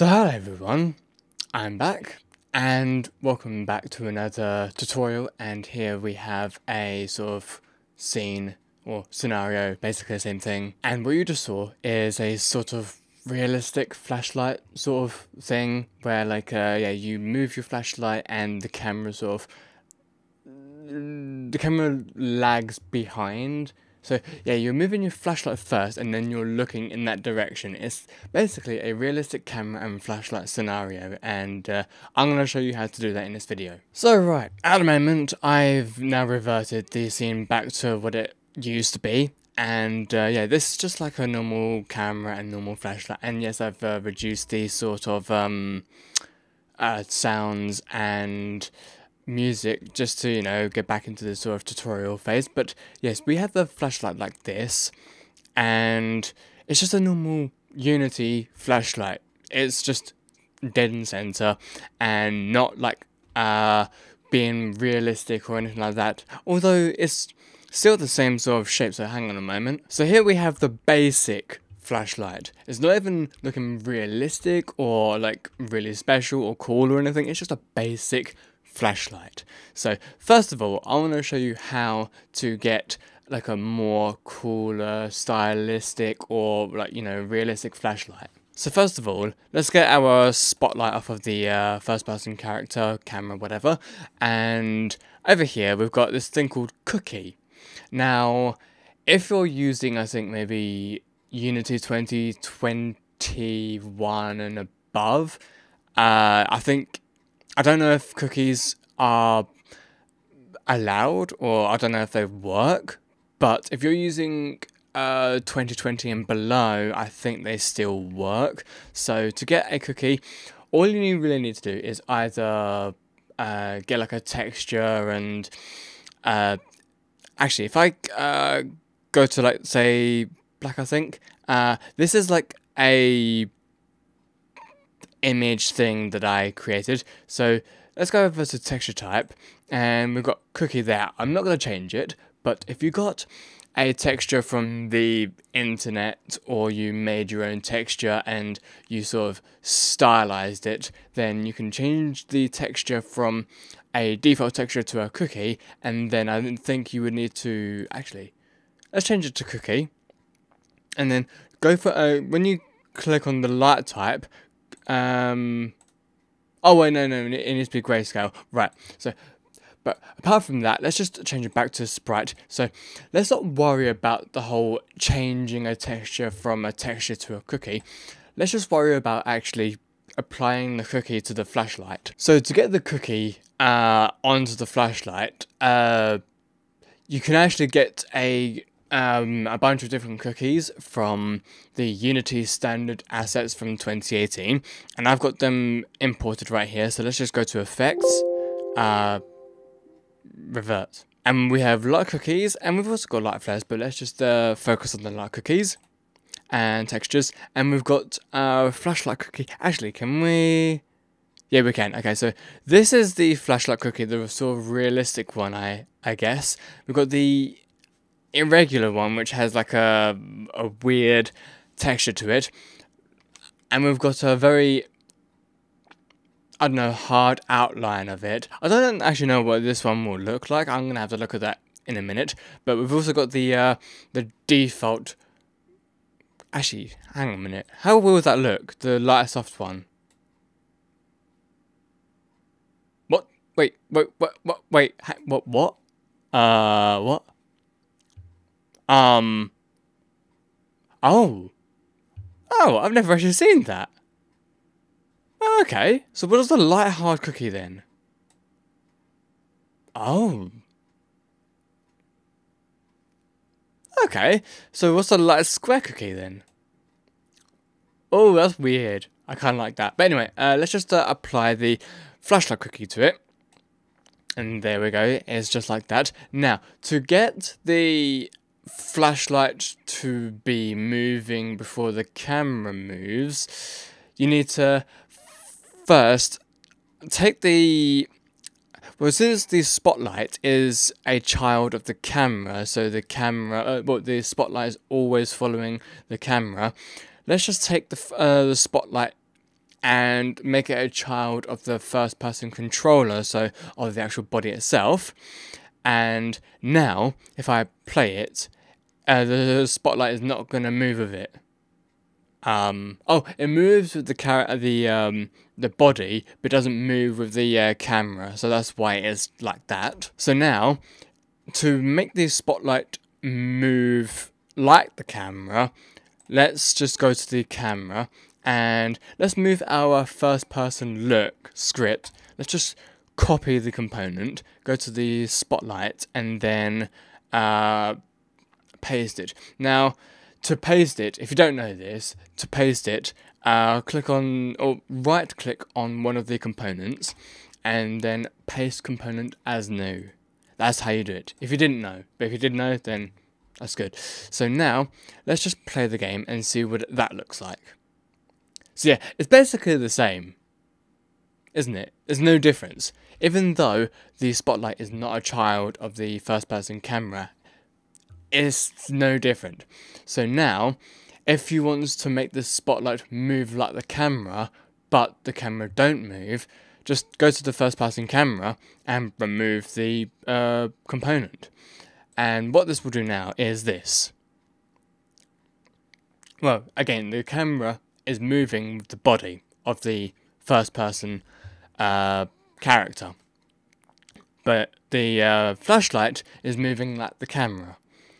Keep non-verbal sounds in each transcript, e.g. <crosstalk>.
So hello everyone, I'm back and welcome back to another tutorial. And here we have a sort of scene or scenario, basically the same thing. And what you just saw is a sort of realistic flashlight sort of thing where like uh, yeah you move your flashlight and the camera sort of the camera lags behind so yeah, you're moving your flashlight first and then you're looking in that direction. It's basically a realistic camera and flashlight scenario and uh, I'm going to show you how to do that in this video. So right, at the moment I've now reverted the scene back to what it used to be. And uh, yeah, this is just like a normal camera and normal flashlight. And yes, I've uh, reduced the sort of um, uh, sounds and music just to, you know, get back into the sort of tutorial phase. But yes, we have the flashlight like this, and it's just a normal Unity flashlight. It's just dead in center and not like uh being realistic or anything like that. Although it's still the same sort of shape, so hang on a moment. So here we have the basic flashlight. It's not even looking realistic or like really special or cool or anything. It's just a basic flashlight. So first of all, I want to show you how to get like a more cooler, stylistic or like, you know, realistic flashlight. So first of all, let's get our spotlight off of the uh, first person character, camera, whatever. And over here, we've got this thing called Cookie. Now, if you're using, I think maybe Unity 2021 and above, uh, I think I don't know if cookies are allowed or I don't know if they work, but if you're using uh, 2020 and below, I think they still work. So to get a cookie, all you really need to do is either uh, get like a texture and uh, actually, if I uh, go to like say black, I think uh, this is like a image thing that I created. So let's go over to texture type and we've got cookie there. I'm not going to change it, but if you got a texture from the internet or you made your own texture and you sort of stylized it, then you can change the texture from a default texture to a cookie and then I think you would need to actually let's change it to cookie and then go for a when you click on the light type um, oh wait, no, no, it needs to be grayscale. Right. So, but apart from that, let's just change it back to sprite. So let's not worry about the whole changing a texture from a texture to a cookie. Let's just worry about actually applying the cookie to the flashlight. So to get the cookie uh, onto the flashlight, uh, you can actually get a um, a bunch of different cookies from the Unity standard assets from 2018, and I've got them imported right here. So let's just go to Effects, uh, Revert, and we have light cookies, and we've also got light flares. But let's just uh, focus on the light cookies and textures, and we've got uh, flashlight cookie. Actually, can we? Yeah, we can. Okay, so this is the flashlight cookie, the sort of realistic one, I I guess. We've got the irregular one, which has like a, a weird texture to it. And we've got a very, I don't know, hard outline of it. I don't actually know what this one will look like. I'm going to have to look at that in a minute. But we've also got the, uh, the default... Actually, hang on a minute. How will that look? The lighter soft one. What? Wait, wait, what, what, wait, what, what? Uh, what? Um. Oh. Oh, I've never actually seen that. Okay, so what is the light hard cookie then? Oh. Okay, so what's the light square cookie then? Oh, that's weird. I kind of like that. But anyway, uh, let's just uh, apply the flashlight cookie to it. And there we go, it's just like that. Now, to get the flashlight to be moving before the camera moves, you need to first take the well, since the spotlight is a child of the camera, so the camera, uh, well, the spotlight is always following the camera. Let's just take the uh, the spotlight and make it a child of the first person controller, so of the actual body itself. And now, if I play it, uh, the spotlight is not going to move with it. Um, oh, it moves with the car- the um, the body, but doesn't move with the uh, camera. So that's why it is like that. So now, to make the spotlight move like the camera, let's just go to the camera and let's move our first person look script. Let's just copy the component, go to the spotlight, and then uh, paste it. Now, to paste it, if you don't know this, to paste it, uh, click on or right click on one of the components and then paste component as new. That's how you do it. If you didn't know, but if you did know, then that's good. So now, let's just play the game and see what that looks like. So yeah, it's basically the same, isn't it? There's no difference. Even though the spotlight is not a child of the first person camera, it's no different. So now, if you want to make the spotlight move like the camera, but the camera don't move, just go to the first person camera and remove the uh, component. And what this will do now is this. Well, again, the camera is moving with the body of the first person uh, character. But the uh, flashlight is moving like the camera,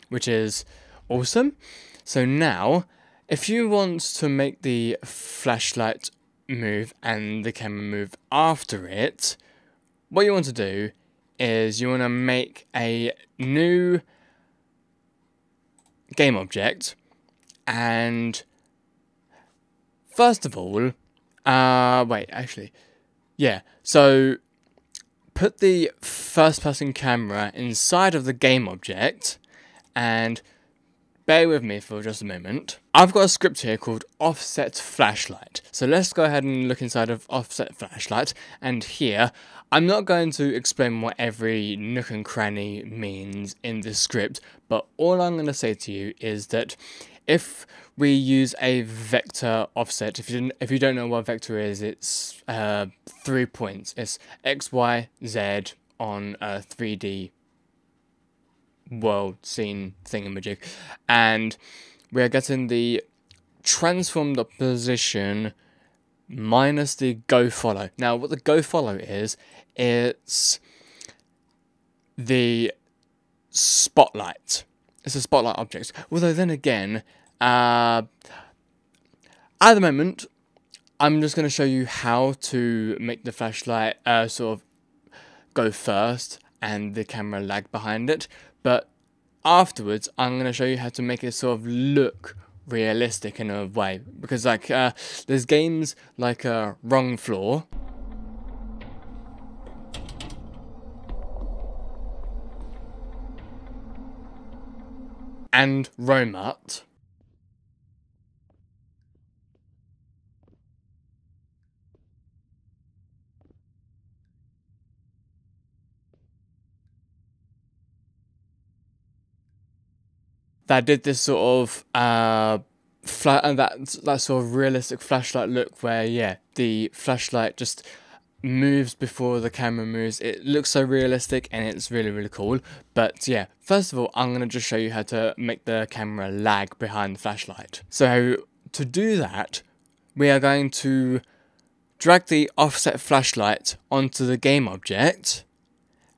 which is awesome. So now, if you want to make the flashlight move and the camera move after it, what you want to do is you want to make a new game object and first of all uh wait actually yeah so put the first person camera inside of the game object and bear with me for just a moment. I've got a script here called offset flashlight. So let's go ahead and look inside of offset flashlight. And here, I'm not going to explain what every nook and cranny means in this script, but all I'm going to say to you is that if we use a vector offset, if you didn't, if you don't know what vector is, it's uh, three points. It's x, y, z on a 3D world scene thingamajig, and we are getting the transform the position minus the go follow. Now, what the go follow is, it's the spotlight. It's a spotlight object. Although then again, uh, at the moment, I'm just going to show you how to make the flashlight uh, sort of go first and the camera lag behind it. But afterwards, I'm going to show you how to make it sort of look realistic in a way. Because like, uh, there's games like uh, Wrong Floor. And Romut. That did this sort of uh, flat and that that sort of realistic flashlight look where yeah the flashlight just moves before the camera moves. It looks so realistic and it's really really cool. But yeah first of all i'm going to just show you how to make the camera lag behind the flashlight. So to do that we are going to drag the offset flashlight onto the game object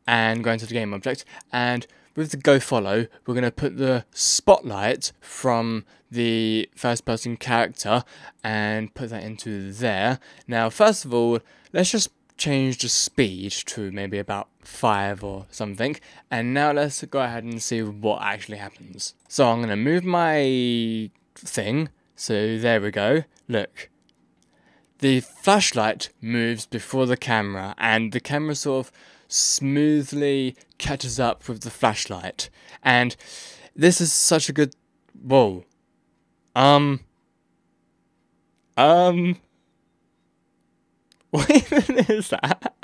and go into the game object and with the go follow, we're going to put the spotlight from the first person character and put that into there. Now, first of all, let's just change the speed to maybe about 5 or something. And now let's go ahead and see what actually happens. So I'm going to move my thing. So there we go. Look. The flashlight moves before the camera and the camera sort of smoothly catches up with the flashlight. And this is such a good. Whoa. Um. Um. <laughs> What even is that?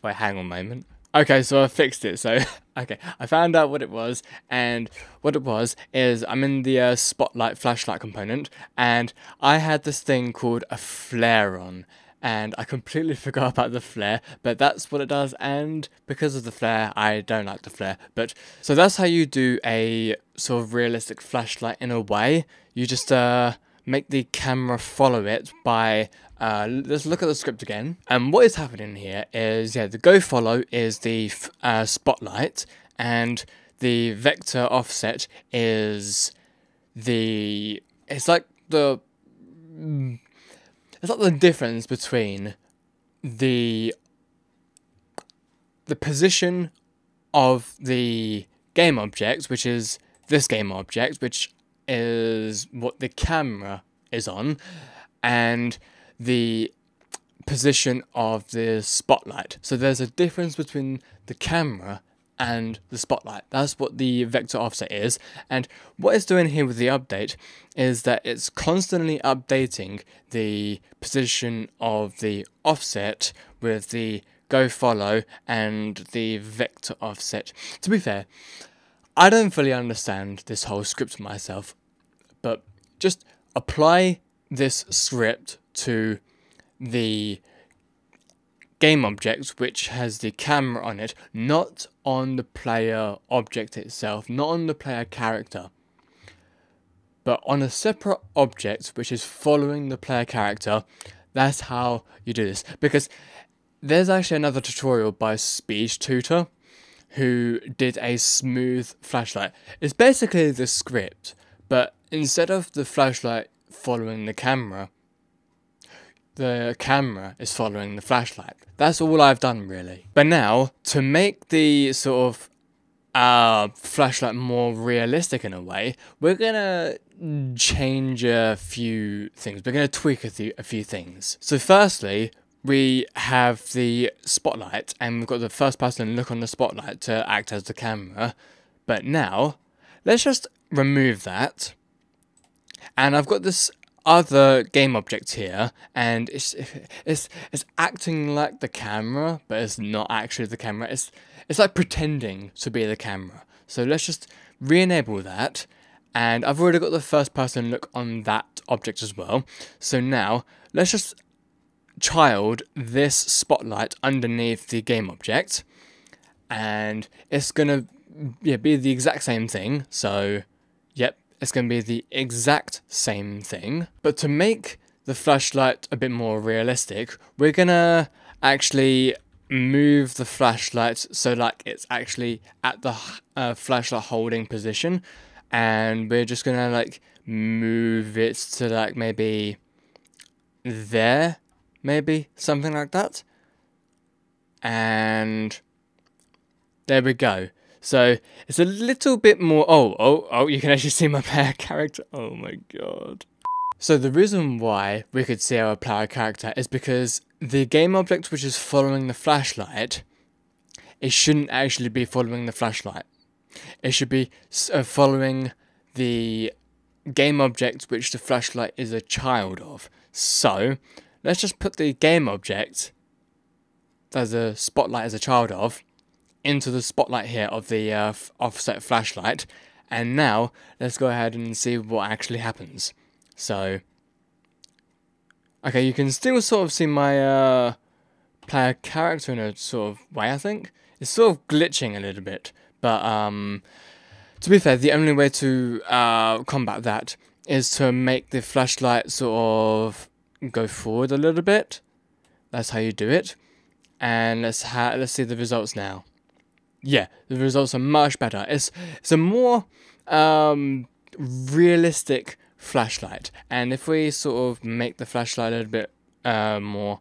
Wait, hang on a moment. Okay, so I fixed it. So, <laughs> okay, I found out what it was, and what it was is I'm in the uh, spotlight flashlight component, and I had this thing called a flare on, and I completely <laughs> forgot about the flare, but that's what it does, and because of the flare, I don't like the flare. But so that's how you do a sort of realistic flashlight in a way. You just uh make the camera follow it by uh, let's look at the script again. And what is happening here is, yeah, the go follow is the uh, spotlight, and the vector offset is the. It's like the. It's like the difference between the the position of the game object, which is this game object, which is what the camera is on, and the position of the spotlight. So there's a difference between the camera and the spotlight. That's what the vector offset is. And what it's doing here with the update is that it's constantly updating the position of the offset with the go follow and the vector offset. To be fair, I don't fully understand this whole script myself, but just apply this script to the game object which has the camera on it, not on the player object itself, not on the player character, but on a separate object which is following the player character. That's how you do this. Because there's actually another tutorial by SpeedTutor who did a smooth flashlight. It's basically the script, but instead of the flashlight following the camera, the camera is following the flashlight. That's all I've done really. But now, to make the sort of uh, flashlight more realistic in a way, we're gonna change a few things. We're gonna tweak a, th- a few things. So firstly, we have the spotlight and we've got the first person look on the spotlight to act as the camera. But now, let's just remove that. And I've got this other game object here, and it's it's it's acting like the camera, but it's not actually the camera. It's it's like pretending to be the camera. So let's just re-enable that, and I've already got the first person look on that object as well. So now let's just child this spotlight underneath the game object, and it's gonna yeah be the exact same thing. So yep, it's going to be the exact same thing. But to make the flashlight a bit more realistic, we're going to actually move the flashlight so like it's actually at the uh, flashlight holding position. And we're just gonna like move it to like maybe there maybe something like that. And there we go so it's a little bit more. Oh, oh, oh! You can actually see my player <laughs> character. Oh my god. So the reason why we could see our player character is because the game object which is following the flashlight, it shouldn't actually be following the flashlight. It should be uh, following the game object which the flashlight is a child of. So let's just put the game object as a spotlight as a child of into the spotlight here of the uh, offset flashlight. And now let's go ahead and see what actually happens. So, okay, you can still sort of see my uh, player character in a sort of way, I think. It's sort of glitching a little bit, but um, to be fair, the only way to uh, combat that is to make the flashlight sort of go forward a little bit. That's how you do it. And let's ha let's see the results now yeah, the results are much better. It's it's a more um, realistic flashlight, and if we sort of make the flashlight a little bit uh, more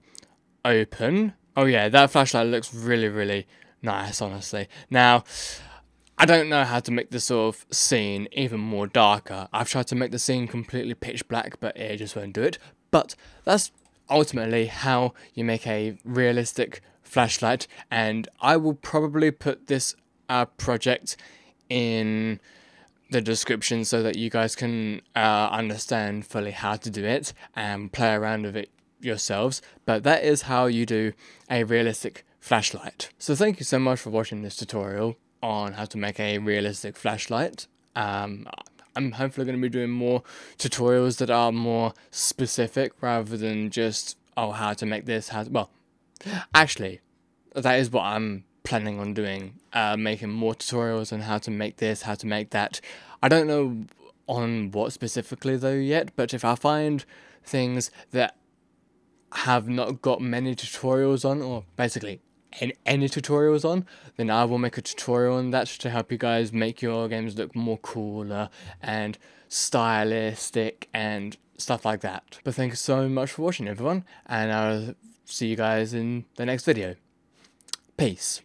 open, oh yeah, that flashlight looks really really nice. Honestly, now. I don't know how to make the sort of scene even more darker. I've tried to make the scene completely pitch black, but it just won't do it. But that's ultimately how you make a realistic flashlight, and I will probably put this uh, project in the description so that you guys can uh, understand fully how to do it and play around with it yourselves. But that is how you do a realistic flashlight. So thank you so much for watching this tutorial on how to make a realistic flashlight. Um, I'm hopefully going to be doing more tutorials that are more specific rather than just, oh, how to make this, how to, well, actually, that is what I'm planning on doing, uh, making more tutorials on how to make this, how to make that. I don't know on what specifically though yet, but if I find things that have not got many tutorials on, or basically any, any tutorials on, then I will make a tutorial on that to help you guys make your games look more cooler and stylistic and stuff like that. But thank you so much for watching everyone, and I'll see you guys in the next video. Peace.